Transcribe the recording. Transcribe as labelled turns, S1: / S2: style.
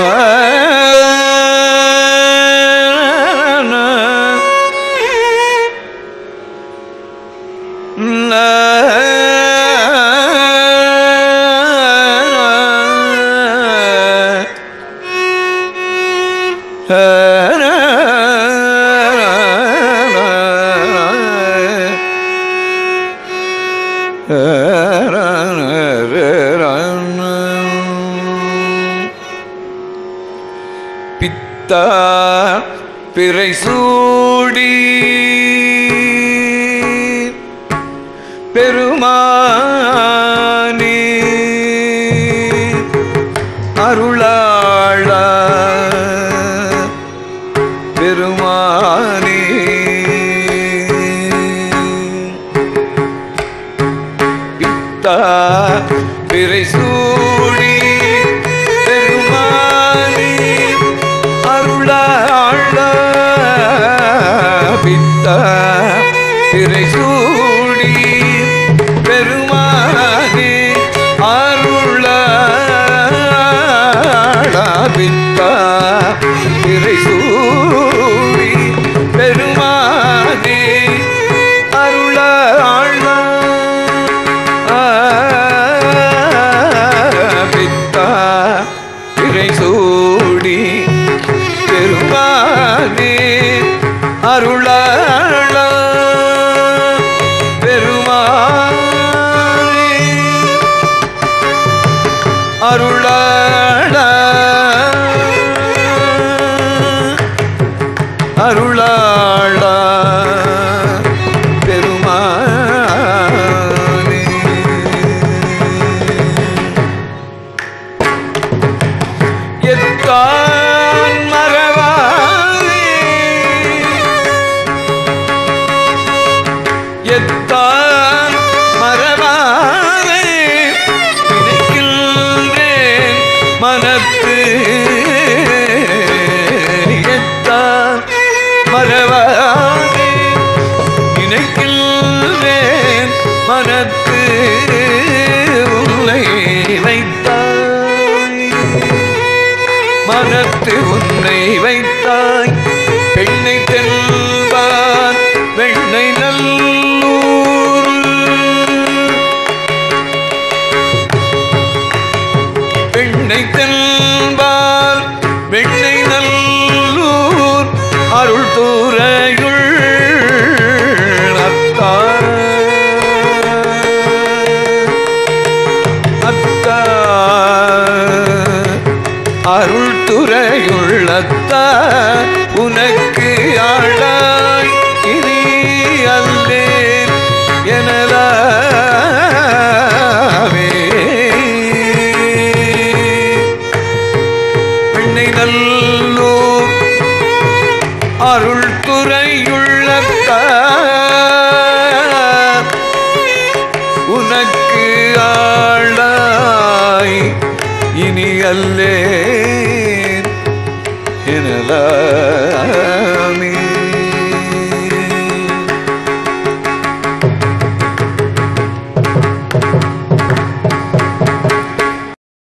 S1: Ah பித்தா பிறை சூடி. பெருமானே அருளாள. பெருமானே பித்தா பிறை சூடி பித்தா பிறை அருளாள. அருளாள. பெருமானே. எத்தான் மறவாரே எத்தான் வானத்து உன்னை வைத்தாய் மனத்து உன்னை வைத்தாய் பெண்ணை தெல்வான் வெண்ணை நல்லூர். பெண்ணை தெல்வான் இனி அல்லே எனலாமே